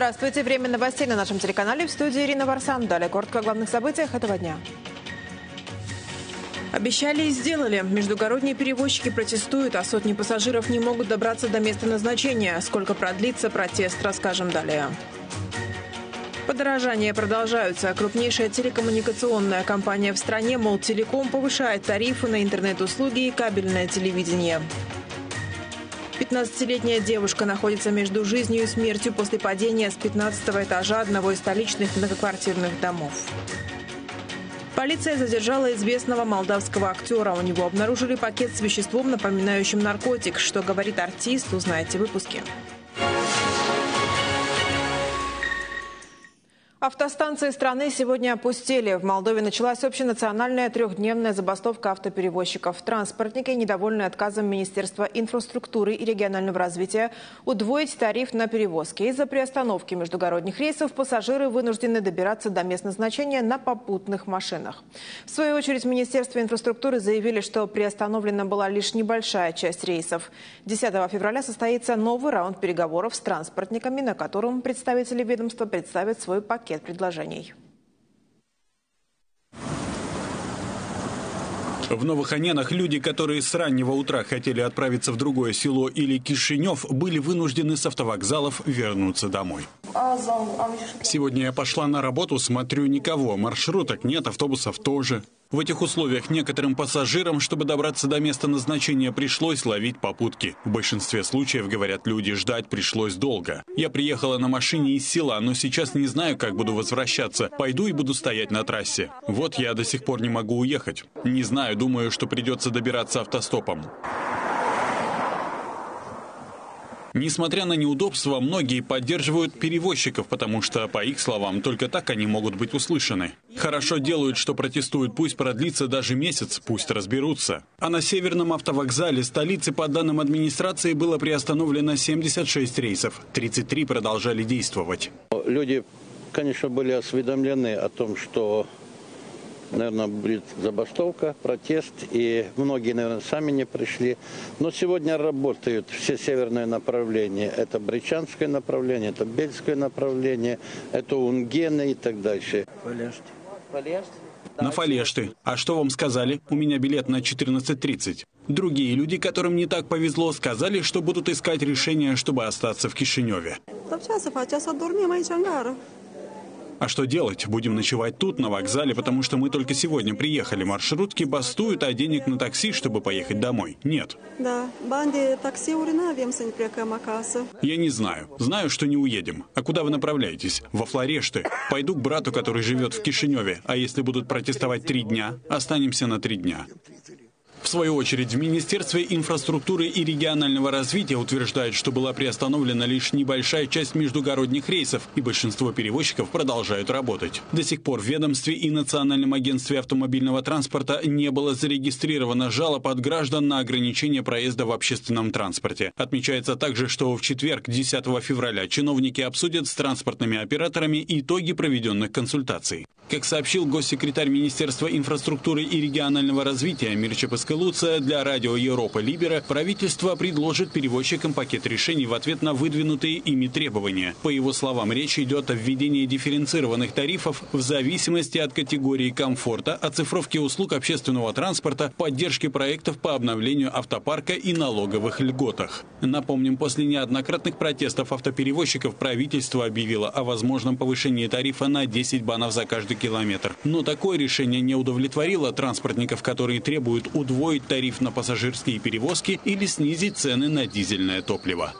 Здравствуйте. Время новостей на нашем телеканале. В студии Ирина Варсан. Далее коротко о главных событиях этого дня. Обещали и сделали. Междугородние перевозчики протестуют, а сотни пассажиров не могут добраться до места назначения. Сколько продлится протест, расскажем далее. Подорожания продолжаются. Крупнейшая телекоммуникационная компания в стране, мол, Телеком, повышает тарифы на интернет-услуги и кабельное телевидение. 15-летняя девушка находится между жизнью и смертью после падения с 15 этажа одного из столичных многоквартирных домов. Полиция задержала известного молдавского актера. У него обнаружили пакет с веществом, напоминающим наркотик. Что говорит артист, узнаете в выпуске. Автостанции страны сегодня опустили. В Молдове началась общенациональная трехдневная забастовка автоперевозчиков. Транспортники, недовольные отказом Министерства инфраструктуры и регионального развития, удвоить тариф на перевозки. Из-за приостановки междугородних рейсов пассажиры вынуждены добираться до мест назначения на попутных машинах. В свою очередь, Министерство инфраструктуры заявили, что приостановлена была лишь небольшая часть рейсов. 10 февраля состоится новый раунд переговоров с транспортниками, на котором представители ведомства представят свой пакет пакет предложений. В Новых Аненах люди, которые с раннего утра хотели отправиться в другое село или Кишинев, были вынуждены с автовокзалов вернуться домой. Сегодня я пошла на работу, смотрю никого, маршруток нет, автобусов тоже. В этих условиях некоторым пассажирам, чтобы добраться до места назначения, пришлось ловить попутки. В большинстве случаев, говорят люди, ждать пришлось долго. Я приехала на машине из села, но сейчас не знаю, как буду возвращаться. Пойду и буду стоять на трассе. Вот я до сих пор не могу уехать. Не знаю, думаю, что придется добираться автостопом. Несмотря на неудобства, многие поддерживают перевозчиков, потому что, по их словам, только так они могут быть услышаны. Хорошо делают, что протестуют, пусть продлится даже месяц, пусть разберутся. А на северном автовокзале столицы, по данным администрации, было приостановлено 76 рейсов, 33 продолжали действовать. Люди, конечно, были осведомлены о том, что наверное, будет забастовка, протест, и многие, наверное, сами не пришли. Но сегодня работают все северные направления. Это Бричанское направление, это Бельское направление, это Унгены и так дальше. Полежьте. Полежьте? На Фалешты. А что вам сказали? У меня билет на 14.30. Другие люди, которым не так повезло, сказали, что будут искать решение, чтобы остаться в Кишиневе. А что делать? Будем ночевать тут, на вокзале, потому что мы только сегодня приехали. Маршрутки бастуют, а денег на такси, чтобы поехать домой, нет. Да, банди такси Я не знаю. Знаю, что не уедем. А куда вы направляетесь? Во Флорешты. Пойду к брату, который живет в Кишиневе. А если будут протестовать три дня? Останемся на три дня. В свою очередь, в Министерстве инфраструктуры и регионального развития утверждают, что была приостановлена лишь небольшая часть междугородних рейсов, и большинство перевозчиков продолжают работать. До сих пор в ведомстве и Национальном агентстве автомобильного транспорта не было зарегистрировано жалоб от граждан на ограничение проезда в общественном транспорте. Отмечается также, что в четверг, 10 февраля, чиновники обсудят с транспортными операторами итоги проведенных консультаций. Как сообщил госсекретарь Министерства инфраструктуры и регионального развития Мирча Паскалуция, для радио Европа Либера правительство предложит перевозчикам пакет решений в ответ на выдвинутые ими требования. По его словам, речь идет о введении дифференцированных тарифов в зависимости от категории комфорта, оцифровки услуг общественного транспорта, поддержки проектов по обновлению автопарка и налоговых льготах. Напомним, после неоднократных протестов автоперевозчиков правительство объявило о возможном повышении тарифа на 10 банов за каждый километр. Но такое решение не удовлетворило транспортников, которые требуют удвоить тариф на пассажирские перевозки или снизить цены на дизельное топливо.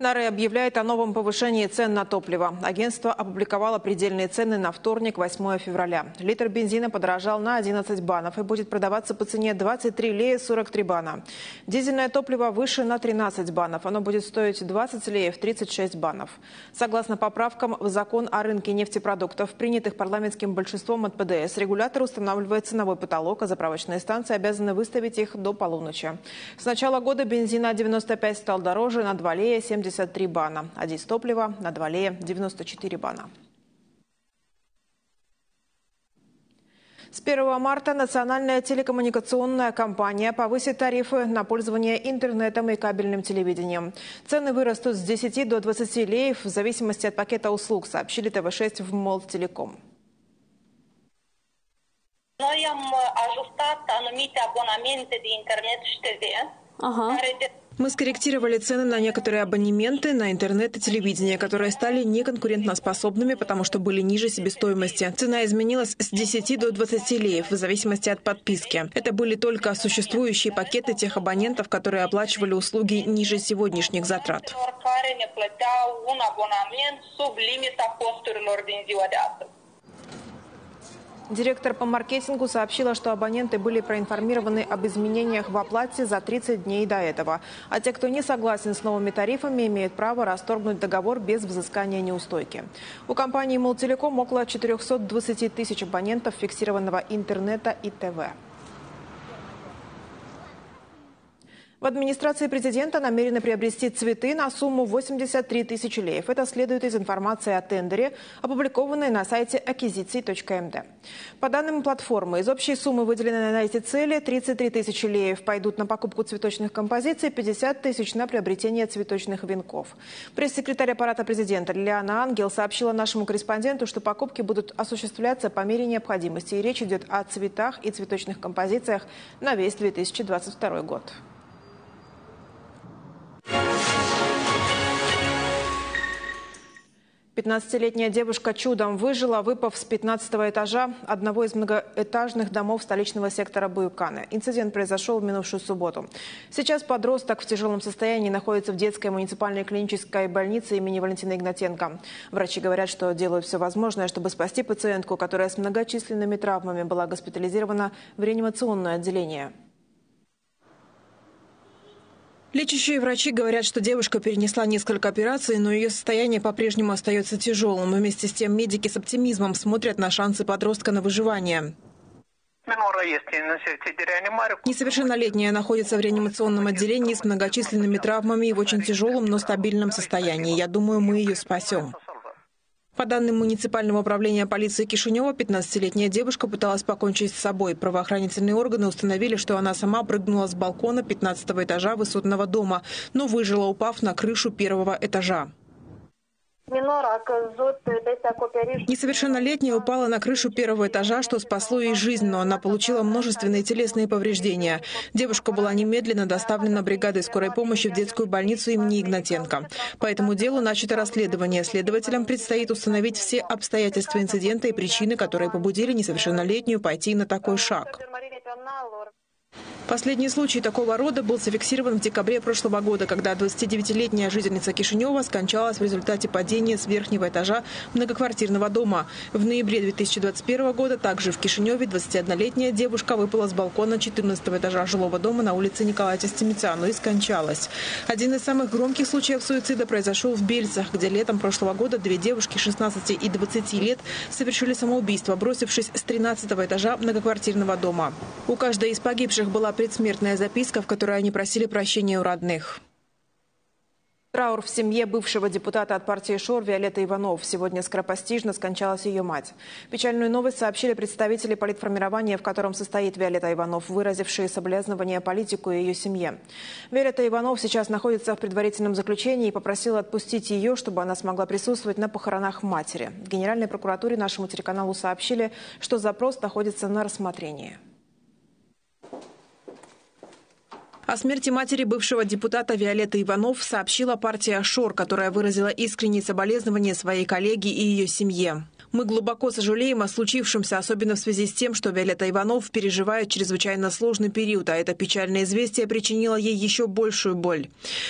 НАРЭ объявляет о новом повышении цен на топливо. Агентство опубликовало предельные цены на вторник, 8 февраля. Литр бензина подорожал на 11 банов и будет продаваться по цене 23 лея 43 бана. Дизельное топливо выше на 13 банов. Оно будет стоить 20 леев 36 банов. Согласно поправкам в закон о рынке нефтепродуктов, принятых парламентским большинством от ПДС, регулятор устанавливает ценовой потолок, а заправочные станции обязаны выставить их до полуночи. С начала года бензин на 95 стал дороже на 2 лея 70 73 бана, а дистоплива на Двалее 94 бана. С 1 марта национальная телекоммуникационная компания повысит тарифы на пользование интернетом и кабельным телевидением. Цены вырастут с 10 до 20 леев в зависимости от пакета услуг, сообщили ТВ6 в Молтелеком. Noi am ajustat și TV, ага. мы скорректировали цены на некоторые абонементы на интернет и телевидение, которые стали неконкурентоспособными, потому что были ниже себестоимости. Цена изменилась с 10 до 20 леев в зависимости от подписки. Это были только существующие пакеты тех абонентов, которые оплачивали услуги ниже сегодняшних затрат. Директор по маркетингу сообщила, что абоненты были проинформированы об изменениях в оплате за 30 дней до этого. А те, кто не согласен с новыми тарифами, имеют право расторгнуть договор без взыскания неустойки. У компании «Молтелеком» около 420 тысяч абонентов фиксированного интернета и ТВ. В администрации президента намерены приобрести цветы на сумму 83 тысячи леев. Это следует из информации о тендере, опубликованной на сайте аккизиции.мд. По данным платформы, из общей суммы, выделенной на эти цели, 33 тысячи леев пойдут на покупку цветочных композиций, 50 тысяч на приобретение цветочных венков. Пресс-секретарь аппарата президента Лилиана Ангел сообщила нашему корреспонденту, что покупки будут осуществляться по мере необходимости. И речь идет о цветах и цветочных композициях на весь 2022 год. 15-летняя девушка чудом выжила, выпав с 15 этажа одного из многоэтажных домов столичного сектора Буюканы. Инцидент произошел в минувшую субботу. Сейчас подросток в тяжелом состоянии находится в детской муниципальной клинической больнице имени Валентина Игнатенко. Врачи говорят, что делают все возможное, чтобы спасти пациентку, которая с многочисленными травмами была госпитализирована в реанимационное отделение. Лечащие врачи говорят, что девушка перенесла несколько операций, но ее состояние по-прежнему остается тяжелым. Вместе с тем медики с оптимизмом смотрят на шансы подростка на выживание. Несовершеннолетняя находится в реанимационном отделении с многочисленными травмами и в очень тяжелом, но стабильном состоянии. Я думаю, мы ее спасем. По данным муниципального управления полиции Кишинева, 15-летняя девушка пыталась покончить с собой. Правоохранительные органы установили, что она сама прыгнула с балкона 15 этажа высотного дома, но выжила, упав на крышу первого этажа. Несовершеннолетняя упала на крышу первого этажа, что спасло ей жизнь, но она получила множественные телесные повреждения. Девушка была немедленно доставлена бригадой скорой помощи в детскую больницу имени Игнатенко. По этому делу начато расследование. Следователям предстоит установить все обстоятельства инцидента и причины, которые побудили несовершеннолетнюю пойти на такой шаг. Последний случай такого рода был зафиксирован в декабре прошлого года, когда 29-летняя жительница Кишинева скончалась в результате падения с верхнего этажа многоквартирного дома. В ноябре 2021 года также в Кишиневе 21-летняя девушка выпала с балкона 14 этажа жилого дома на улице Николая Тестемитяну и скончалась. Один из самых громких случаев суицида произошел в Бельцах, где летом прошлого года две девушки 16 и 20 лет совершили самоубийство, бросившись с 13 этажа многоквартирного дома. У каждой из погибших была предсмертная записка, в которой они просили прощения у родных. Траур в семье бывшего депутата от партии ШОР Виолетты Иванов. Сегодня скоропостижно скончалась ее мать. Печальную новость сообщили представители политформирования, в котором состоит Виолетта Иванов, выразившие соболезнования политику и ее семье. Виолетта Иванов сейчас находится в предварительном заключении и попросила отпустить ее, чтобы она смогла присутствовать на похоронах матери. В Генеральной прокуратуре нашему телеканалу сообщили, что запрос находится на рассмотрении. О смерти матери бывшего депутата Виолетты Иванов сообщила партия «Шор», которая выразила искренние соболезнования своей коллеге и ее семье. Мы глубоко сожалеем о случившемся, особенно в связи с тем, что Виолетта Иванов переживает чрезвычайно сложный период, а это печальное известие причинило ей еще большую боль.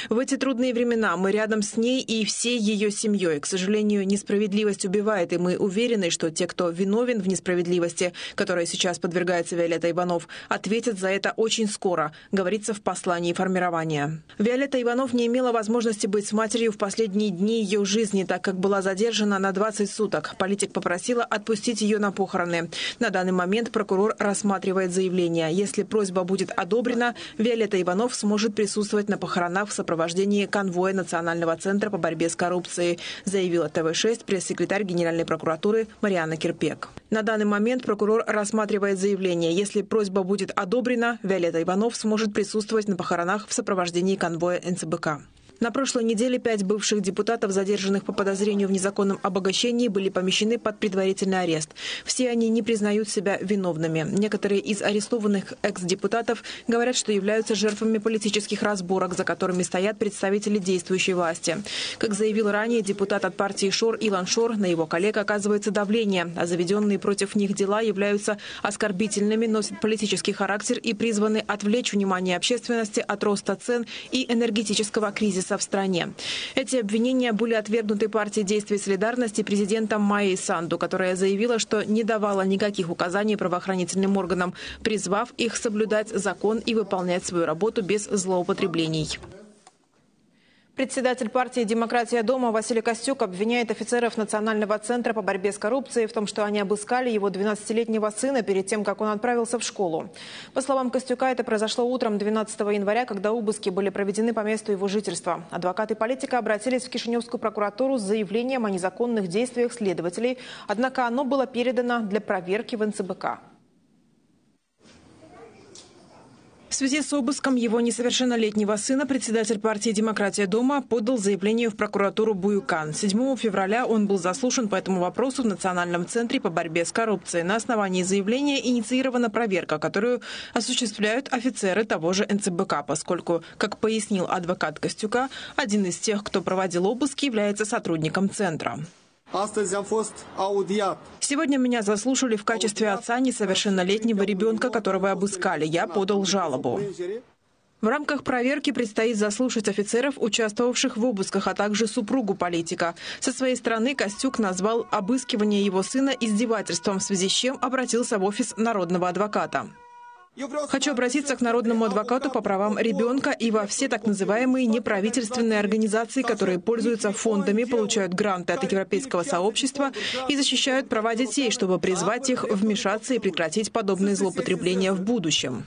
В эти трудные времена мы рядом с ней и всей ее семьей. К сожалению, несправедливость убивает, и мы уверены, что те, кто виновен в несправедливости, которой сейчас подвергается Виолетта Иванов, ответят за это очень скоро, говорится в послании формирования. Виолетта Иванов не имела возможности быть с матерью в последние дни ее жизни, так как была задержана на 20 суток. Политик попросила отпустить ее на похороны. На данный момент прокурор рассматривает заявление. Если просьба будет одобрена, Виолетта Иванов сможет присутствовать на похоронах в сопровождении конвоя Национального центра по борьбе с коррупцией, заявила ТВ-6 пресс-секретарь Генеральной прокуратуры Марианна Кирпек. На данный момент прокурор рассматривает заявление. Если просьба будет одобрена, Виолетта Иванов сможет присутствовать на похоронах в сопровождении конвоя НЦБК. На прошлой неделе пять бывших депутатов, задержанных по подозрению в незаконном обогащении, были помещены под предварительный арест. Все они не признают себя виновными. Некоторые из арестованных экс-депутатов говорят, что являются жертвами политических разборок, за которыми стоят представители действующей власти. Как заявил ранее депутат от партии ШОР Илон Шор, на его коллег оказывается давление, а заведенные против них дела являются оскорбительными, носят политический характер и призваны отвлечь внимание общественности от роста цен и энергетического кризиса кризиса в стране. Эти обвинения были отвергнуты партией действий солидарности президентом Майей Санду, которая заявила, что не давала никаких указаний правоохранительным органам, призвав их соблюдать закон и выполнять свою работу без злоупотреблений. Председатель партии «Демократия дома» Василий Костюк обвиняет офицеров Национального центра по борьбе с коррупцией в том, что они обыскали его 12-летнего сына перед тем, как он отправился в школу. По словам Костюка, это произошло утром 12 января, когда обыски были проведены по месту его жительства. Адвокаты политика обратились в Кишиневскую прокуратуру с заявлением о незаконных действиях следователей, однако оно было передано для проверки в НЦБК. В связи с обыском его несовершеннолетнего сына председатель партии «Демократия дома» подал заявление в прокуратуру Буюкан. 7 февраля он был заслушан по этому вопросу в Национальном центре по борьбе с коррупцией. На основании заявления инициирована проверка, которую осуществляют офицеры того же НЦБК, поскольку, как пояснил адвокат Костюка, один из тех, кто проводил обыски, является сотрудником центра. Сегодня меня заслушали в качестве отца несовершеннолетнего ребенка, которого обыскали. Я подал жалобу. В рамках проверки предстоит заслушать офицеров, участвовавших в обысках, а также супругу политика. Со своей стороны Костюк назвал обыскивание его сына издевательством, в связи с чем обратился в офис народного адвоката. Хочу обратиться к народному адвокату по правам ребенка и во все так называемые неправительственные организации, которые пользуются фондами, получают гранты от европейского сообщества и защищают права детей, чтобы призвать их вмешаться и прекратить подобные злоупотребления в будущем.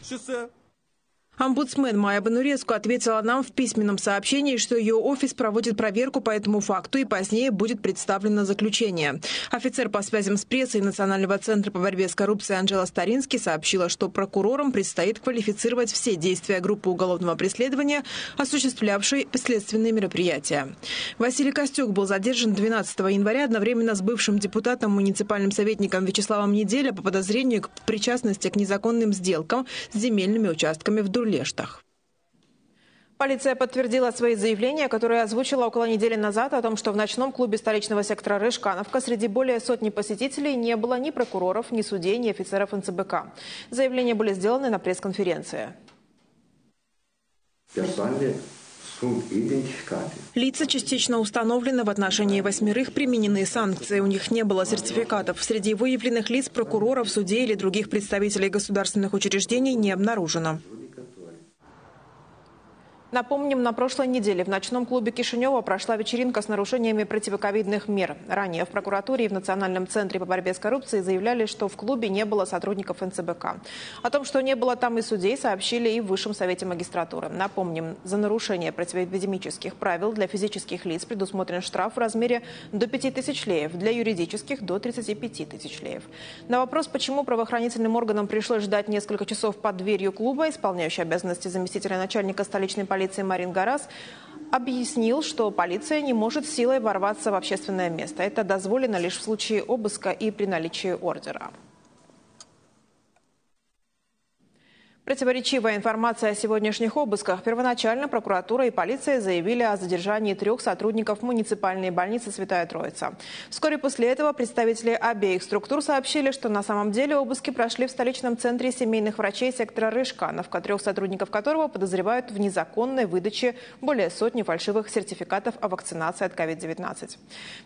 Омбудсмен Майя Бануреску ответила нам в письменном сообщении, что ее офис проводит проверку по этому факту и позднее будет представлено заключение. Офицер по связям с прессой Национального центра по борьбе с коррупцией Анжела Старинский сообщила, что прокурорам предстоит квалифицировать все действия группы уголовного преследования, осуществлявшей следственные мероприятия. Василий Костюк был задержан 12 января одновременно с бывшим депутатом муниципальным советником Вячеславом Неделя по подозрению к причастности к незаконным сделкам с земельными участками в Дурле. Лештах. Полиция подтвердила свои заявления, которые озвучила около недели назад о том, что в ночном клубе столичного сектора Рыжкановка среди более сотни посетителей не было ни прокуроров, ни судей, ни офицеров НЦБК. Заявления были сделаны на пресс-конференции. Лица частично установлены в отношении восьмерых применены санкции. У них не было сертификатов. Среди выявленных лиц прокуроров, судей или других представителей государственных учреждений не обнаружено. Напомним, на прошлой неделе в ночном клубе Кишинева прошла вечеринка с нарушениями противоковидных мер. Ранее в прокуратуре и в Национальном центре по борьбе с коррупцией заявляли, что в клубе не было сотрудников НЦБК. О том, что не было там и судей, сообщили и в Высшем совете магистратуры. Напомним, за нарушение противоэпидемических правил для физических лиц предусмотрен штраф в размере до 5 тысяч леев, для юридических – до 35 тысяч леев. На вопрос, почему правоохранительным органам пришлось ждать несколько часов под дверью клуба, исполняющий обязанности заместителя начальника столичной полиции полиции Марин Гарас объяснил, что полиция не может силой ворваться в общественное место. Это дозволено лишь в случае обыска и при наличии ордера. Противоречивая информация о сегодняшних обысках. Первоначально прокуратура и полиция заявили о задержании трех сотрудников муниципальной больницы «Святая Троица». Вскоре после этого представители обеих структур сообщили, что на самом деле обыски прошли в столичном центре семейных врачей сектора Рыжкановка, трех сотрудников которого подозревают в незаконной выдаче более сотни фальшивых сертификатов о вакцинации от COVID-19.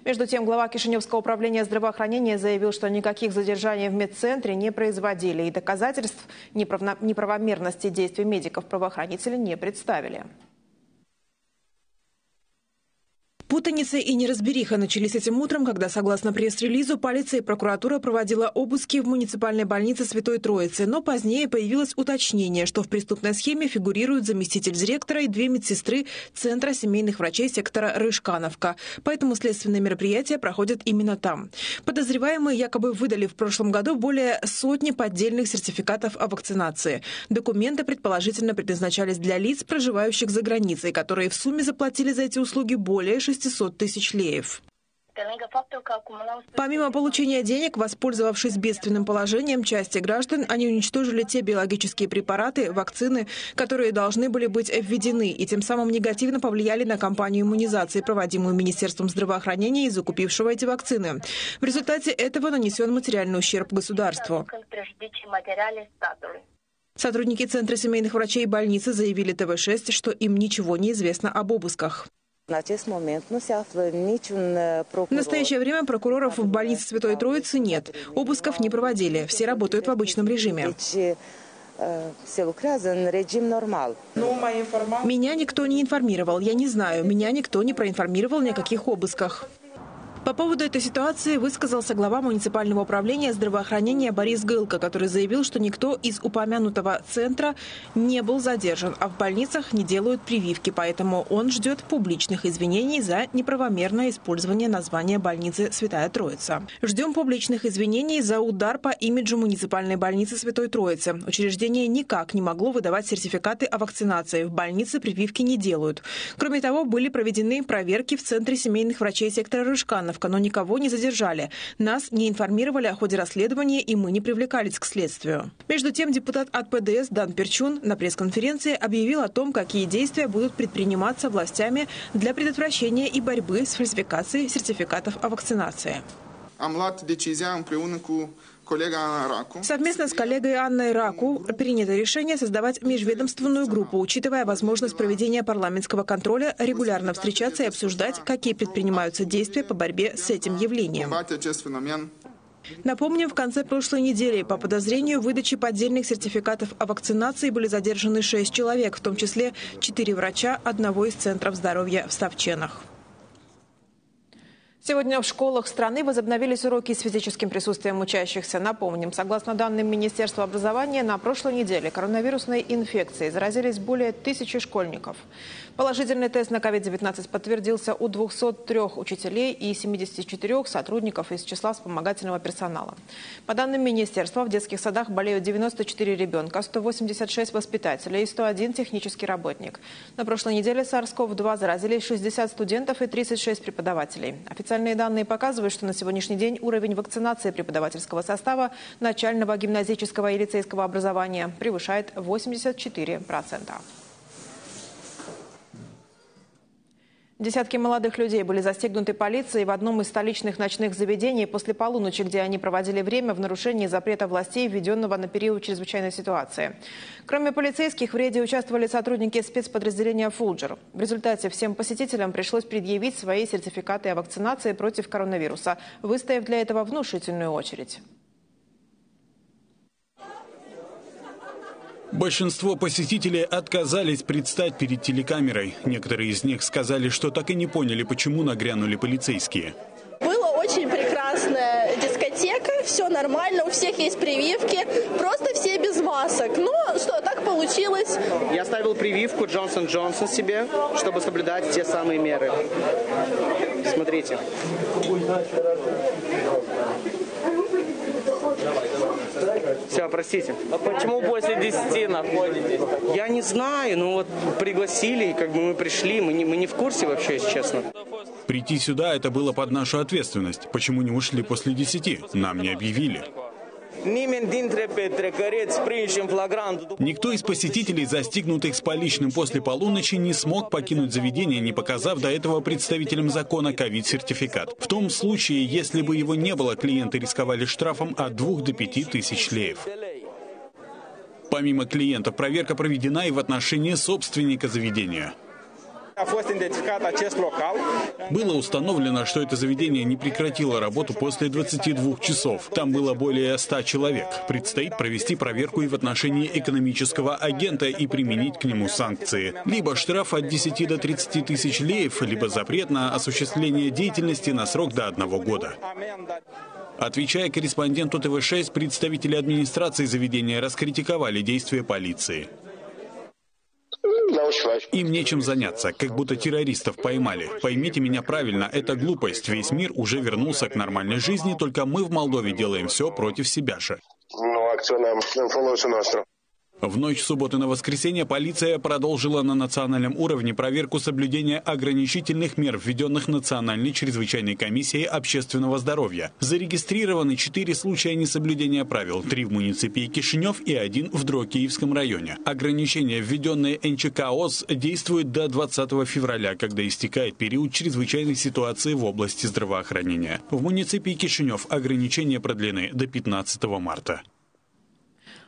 Между тем, глава Кишиневского управления здравоохранения заявил, что никаких задержаний в медцентре не производили и доказательств неправомерности неправомерности действий медиков правоохранители не представили. Путаница и неразбериха начались этим утром, когда, согласно пресс-релизу, полиция и прокуратура проводила обыски в муниципальной больнице Святой Троицы. Но позднее появилось уточнение, что в преступной схеме фигурируют заместитель директора и две медсестры Центра семейных врачей сектора Рыжкановка. Поэтому следственные мероприятия проходят именно там. Подозреваемые якобы выдали в прошлом году более сотни поддельных сертификатов о вакцинации. Документы предположительно предназначались для лиц, проживающих за границей, которые в сумме заплатили за эти услуги более 6 600 тысяч леев. Помимо получения денег, воспользовавшись бедственным положением части граждан, они уничтожили те биологические препараты, вакцины, которые должны были быть введены, и тем самым негативно повлияли на кампанию иммунизации, проводимую Министерством здравоохранения и закупившего эти вакцины. В результате этого нанесен материальный ущерб государству. Сотрудники Центра семейных врачей и больницы заявили ТВ-6, что им ничего не известно об обысках. В настоящее время прокуроров в больнице Святой Троицы нет. Обысков не проводили. Все работают в обычном режиме. Меня никто не информировал. Я не знаю. Меня никто не проинформировал ни о каких обысках. По поводу этой ситуации высказался глава муниципального управления здравоохранения Борис Гылко, который заявил, что никто из упомянутого центра не был задержан, а в больницах не делают прививки, поэтому он ждет публичных извинений за неправомерное использование названия больницы «Святая Троица». Ждем публичных извинений за удар по имиджу муниципальной больницы «Святой Троицы». Учреждение никак не могло выдавать сертификаты о вакцинации. В больнице прививки не делают. Кроме того, были проведены проверки в Центре семейных врачей сектора Рыжканов, Ивановка, но никого не задержали. Нас не информировали о ходе расследования, и мы не привлекались к следствию. Между тем, депутат от ПДС Дан Перчун на пресс-конференции объявил о том, какие действия будут предприниматься властями для предотвращения и борьбы с фальсификацией сертификатов о вакцинации. Am luat decizia Совместно с коллегой Анной Раку принято решение создавать межведомственную группу, учитывая возможность проведения парламентского контроля, регулярно встречаться и обсуждать, какие предпринимаются действия по борьбе с этим явлением. Напомним, в конце прошлой недели по подозрению в выдаче поддельных сертификатов о вакцинации были задержаны шесть человек, в том числе четыре врача одного из центров здоровья в Ставченах. Сегодня в школах страны возобновились уроки с физическим присутствием учащихся. Напомним, согласно данным Министерства образования, на прошлой неделе коронавирусной инфекцией заразились более тысячи школьников. Положительный тест на COVID-19 подтвердился у 203 учителей и 74 сотрудников из числа вспомогательного персонала. По данным Министерства, в детских садах болеют 94 ребенка, 186 воспитателей и 101 технический работник. На прошлой неделе SARS-CoV-2 заразились 60 студентов и 36 преподавателей. Официальные данные показывают, что на сегодняшний день уровень вакцинации преподавательского состава начального гимназического и лицейского образования превышает 84%. Десятки молодых людей были застегнуты полицией в одном из столичных ночных заведений после полуночи, где они проводили время в нарушении запрета властей, введенного на период чрезвычайной ситуации. Кроме полицейских, в рейде участвовали сотрудники спецподразделения «Фулджер». В результате всем посетителям пришлось предъявить свои сертификаты о вакцинации против коронавируса, выстояв для этого внушительную очередь. Большинство посетителей отказались предстать перед телекамерой. Некоторые из них сказали, что так и не поняли, почему нагрянули полицейские. Было очень прекрасная дискотека, все нормально, у всех есть прививки, просто все без масок. Ну, что, так получилось. Я ставил прививку Джонсон Джонсон себе, чтобы соблюдать те самые меры. Смотрите. Все, простите. А почему после 10 находитесь? Я не знаю, ну вот пригласили, как бы мы пришли, мы не, мы не в курсе вообще, если честно. Прийти сюда это было под нашу ответственность. Почему не ушли после 10? Нам не объявили. Никто из посетителей, застигнутых с поличным после полуночи, не смог покинуть заведение, не показав до этого представителям закона ковид-сертификат. В том случае, если бы его не было, клиенты рисковали штрафом от 2 до 5 тысяч леев. Помимо клиентов, проверка проведена и в отношении собственника заведения. Было установлено, что это заведение не прекратило работу после 22 часов. Там было более 100 человек. Предстоит провести проверку и в отношении экономического агента и применить к нему санкции. Либо штраф от 10 до 30 тысяч леев, либо запрет на осуществление деятельности на срок до одного года. Отвечая корреспонденту ТВ-6, представители администрации заведения раскритиковали действия полиции. Им нечем заняться, как будто террористов поймали. Поймите меня правильно, это глупость. Весь мир уже вернулся к нормальной жизни, только мы в Молдове делаем все против себя же. В ночь субботы на воскресенье полиция продолжила на национальном уровне проверку соблюдения ограничительных мер, введенных Национальной чрезвычайной комиссией общественного здоровья. Зарегистрированы четыре случая несоблюдения правил, три в муниципии Кишинев и один в Дрокиевском районе. Ограничения, введенные НЧК ОС, действуют до 20 февраля, когда истекает период чрезвычайной ситуации в области здравоохранения. В муниципии Кишинев ограничения продлены до 15 марта.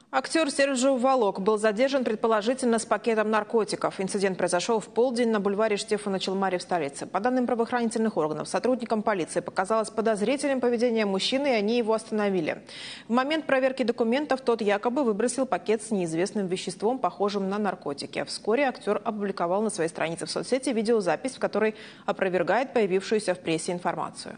Актер Серджио Волок был задержан предположительно с пакетом наркотиков. Инцидент произошел в полдень на бульваре Штефана Челмари в столице. По данным правоохранительных органов, сотрудникам полиции показалось подозрительным поведение мужчины, и они его остановили. В момент проверки документов тот якобы выбросил пакет с неизвестным веществом, похожим на наркотики. Вскоре актер опубликовал на своей странице в соцсети видеозапись, в которой опровергает появившуюся в прессе информацию.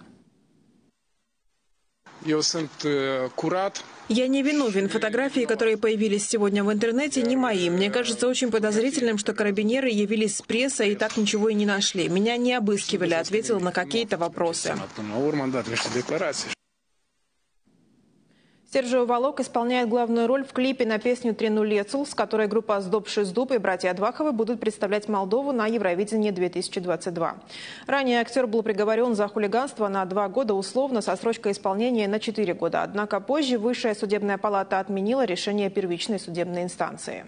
Curat, я не виновен. Фотографии, которые появились сегодня в интернете, не мои. Мне кажется очень подозрительным, что карабинеры явились с прессой и так ничего и не нашли. Меня не обыскивали, ответил на какие-то вопросы. Сержио Волок исполняет главную роль в клипе на песню «Трену Лецул», с которой группа «Сдоб Шиздуб» и братья Адваховы будут представлять Молдову на Евровидении 2022. Ранее актер был приговорен за хулиганство на два года условно со срочкой исполнения на четыре года. Однако позже Высшая судебная палата отменила решение первичной судебной инстанции.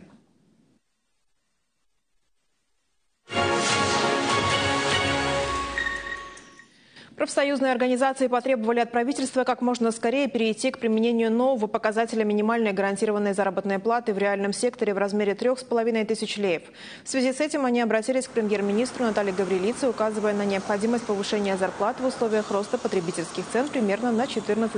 Профсоюзные организации потребовали от правительства как можно скорее перейти к применению нового показателя минимальной гарантированной заработной платы в реальном секторе в размере 3,5 тысяч леев. В связи с этим они обратились к премьер-министру Наталье Гаврилице, указывая на необходимость повышения зарплат в условиях роста потребительских цен примерно на 14%.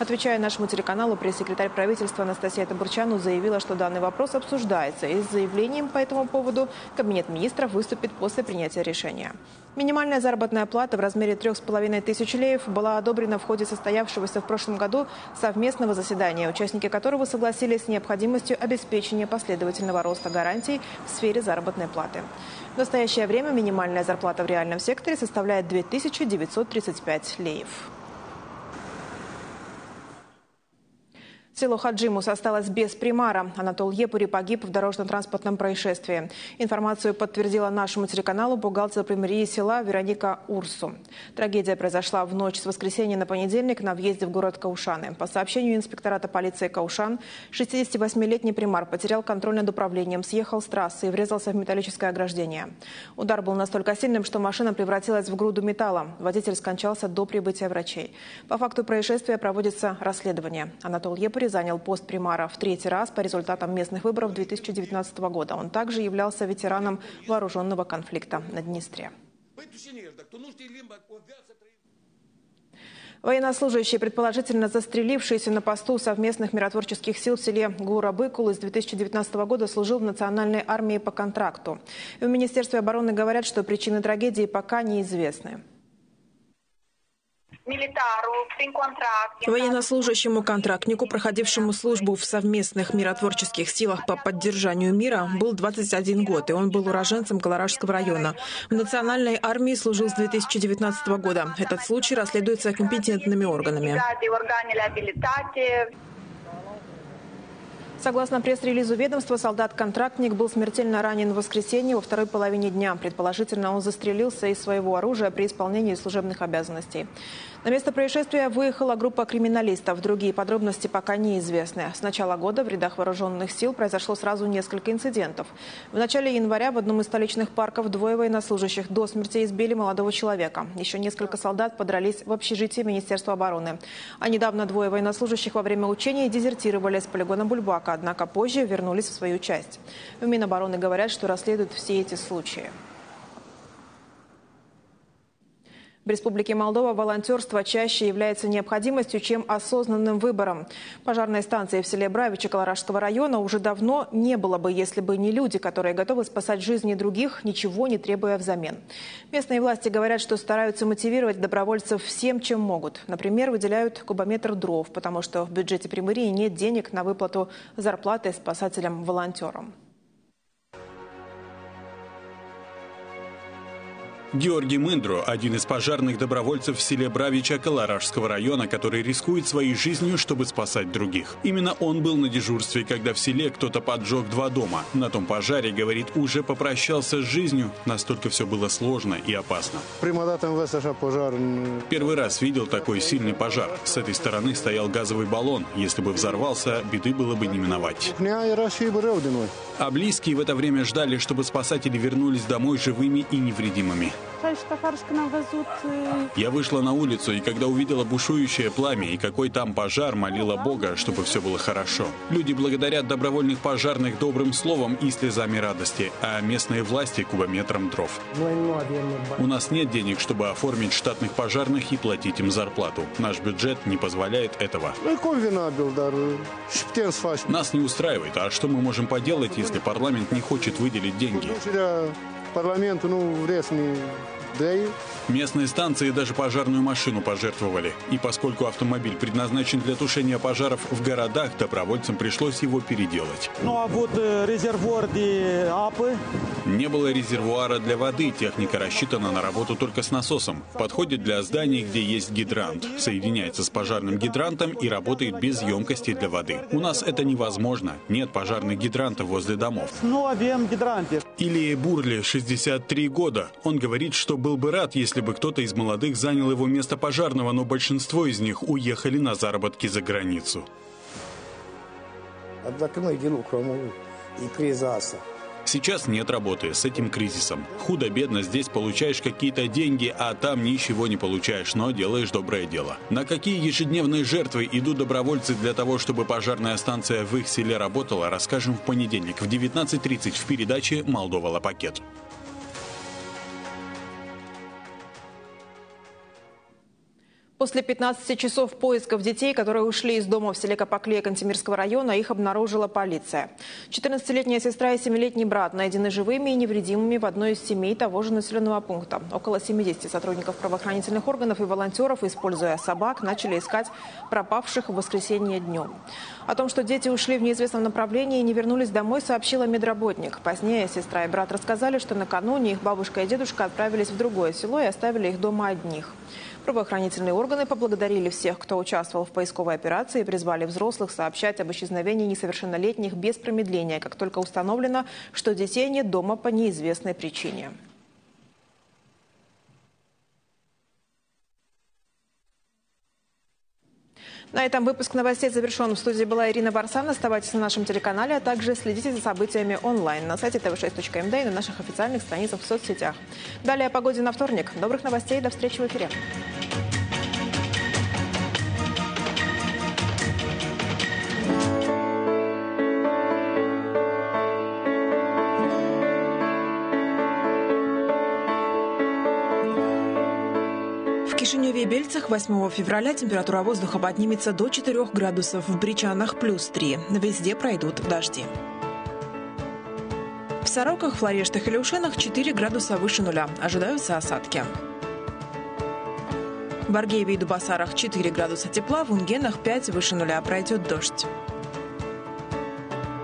Отвечая нашему телеканалу, пресс-секретарь правительства Анастасия Табурчану заявила, что данный вопрос обсуждается, и с заявлением по этому поводу Кабинет министров выступит после принятия решения. Минимальная заработная плата в размере 3,5 тысяч леев была одобрена в ходе состоявшегося в прошлом году совместного заседания, участники которого согласились с необходимостью обеспечения последовательного роста гарантий в сфере заработной платы. В настоящее время минимальная зарплата в реальном секторе составляет 2935 леев. Село Хаджимус осталось без примара. Анатол Епури погиб в дорожно-транспортном происшествии. Информацию подтвердила нашему телеканалу бухгалтер примерии села Вероника Урсу. Трагедия произошла в ночь с воскресенья на понедельник на въезде в город Каушаны. По сообщению инспектората полиции Каушан, 68-летний примар потерял контроль над управлением, съехал с трассы и врезался в металлическое ограждение. Удар был настолько сильным, что машина превратилась в груду металла. Водитель скончался до прибытия врачей. По факту происшествия проводится расследование. Анатол Епури Кипре занял пост примара в третий раз по результатам местных выборов 2019 года. Он также являлся ветераном вооруженного конфликта на Днестре. Военнослужащий, предположительно застрелившийся на посту совместных миротворческих сил в селе Гура-Быкул из 2019 года служил в Национальной армии по контракту. в Министерстве обороны говорят, что причины трагедии пока неизвестны. Военнослужащему контрактнику, проходившему службу в совместных миротворческих силах по поддержанию мира, был 21 год, и он был уроженцем Колоражского района. В национальной армии служил с 2019 года. Этот случай расследуется компетентными органами. Согласно пресс-релизу ведомства, солдат-контрактник был смертельно ранен в воскресенье во второй половине дня. Предположительно, он застрелился из своего оружия при исполнении служебных обязанностей. На место происшествия выехала группа криминалистов. Другие подробности пока неизвестны. С начала года в рядах вооруженных сил произошло сразу несколько инцидентов. В начале января в одном из столичных парков двое военнослужащих до смерти избили молодого человека. Еще несколько солдат подрались в общежитии Министерства обороны. А недавно двое военнослужащих во время учений дезертировали с полигона Бульбака, однако позже вернулись в свою часть. В Минобороны говорят, что расследуют все эти случаи. В Республике Молдова волонтерство чаще является необходимостью, чем осознанным выбором. Пожарной станции в селе Бравичи Колоражского района уже давно не было бы, если бы не люди, которые готовы спасать жизни других, ничего не требуя взамен. Местные власти говорят, что стараются мотивировать добровольцев всем, чем могут. Например, выделяют кубометр дров, потому что в бюджете Примории нет денег на выплату зарплаты спасателям-волонтерам. Георгий Мындро – один из пожарных добровольцев в селе Бравича Каларажского района, который рискует своей жизнью, чтобы спасать других. Именно он был на дежурстве, когда в селе кто-то поджег два дома. На том пожаре, говорит, уже попрощался с жизнью. Настолько все было сложно и опасно. Первый раз видел такой сильный пожар. С этой стороны стоял газовый баллон. Если бы взорвался, беды было бы не миновать. А близкие в это время ждали, чтобы спасатели вернулись домой живыми и невредимыми. Я вышла на улицу, и когда увидела бушующее пламя и какой там пожар, молила Бога, чтобы все было хорошо. Люди благодарят добровольных пожарных добрым словом и слезами радости, а местные власти – кубометром дров. У нас нет денег, чтобы оформить штатных пожарных и платить им зарплату. Наш бюджет не позволяет этого. Нас не устраивает, а что мы можем поделать, если парламент не хочет выделить деньги? Парламенту ну врезни даю. Местные станции даже пожарную машину пожертвовали. И поскольку автомобиль предназначен для тушения пожаров в городах, добровольцам пришлось его переделать. Ну а вот э, резервуар для апы? Не было резервуара для воды. Техника рассчитана на работу только с насосом. Подходит для зданий, где есть гидрант. Соединяется с пожарным гидрантом и работает без емкости для воды. У нас это невозможно. Нет пожарных гидрантов возле домов. Ну, объем гидранте. Или Бурли, 63 года. Он говорит, что был бы рад, если бы кто-то из молодых занял его место пожарного, но большинство из них уехали на заработки за границу. Сейчас нет работы с этим кризисом. Худо-бедно здесь получаешь какие-то деньги, а там ничего не получаешь, но делаешь доброе дело. На какие ежедневные жертвы идут добровольцы для того, чтобы пожарная станция в их селе работала, расскажем в понедельник в 19.30 в передаче «Молдова Лапакет». После 15 часов поисков детей, которые ушли из дома в селе Капаклея Кантемирского района, их обнаружила полиция. 14-летняя сестра и 7-летний брат найдены живыми и невредимыми в одной из семей того же населенного пункта. Около 70 сотрудников правоохранительных органов и волонтеров, используя собак, начали искать пропавших в воскресенье днем. О том, что дети ушли в неизвестном направлении и не вернулись домой, сообщила медработник. Позднее сестра и брат рассказали, что накануне их бабушка и дедушка отправились в другое село и оставили их дома одних. Правоохранительные органы поблагодарили всех, кто участвовал в поисковой операции и призвали взрослых сообщать об исчезновении несовершеннолетних без промедления, как только установлено, что детей нет дома по неизвестной причине. На этом выпуск новостей завершен. В студии была Ирина Барсан. Оставайтесь на нашем телеканале, а также следите за событиями онлайн на сайте tv6.md и на наших официальных страницах в соцсетях. Далее о погоде на вторник. Добрых новостей. До встречи в эфире. Бельцах 8 февраля температура воздуха поднимется до 4 градусов, в Бричанах плюс 3. Везде пройдут дожди. В Сороках, Флорештах и Люшинах 4 градуса выше нуля. Ожидаются осадки. В Аргееве и Дубасарах 4 градуса тепла, в Унгенах 5 выше нуля. Пройдет дождь.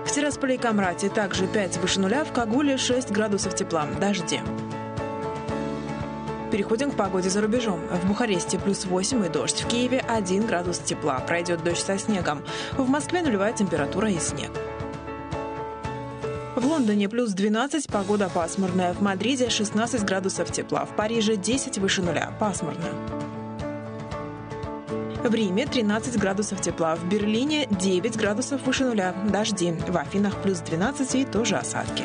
В Тирасполе и Камрате также 5 выше нуля, в Кагуле 6 градусов тепла. Дожди. Переходим к погоде за рубежом. В Бухаресте плюс 8 и дождь. В Киеве 1 градус тепла. Пройдет дождь со снегом. В Москве нулевая температура и снег. В Лондоне плюс 12, погода пасмурная. В Мадриде 16 градусов тепла. В Париже 10 выше нуля, пасмурно. В Риме 13 градусов тепла. В Берлине 9 градусов выше нуля, дожди. В Афинах плюс 12 и тоже осадки.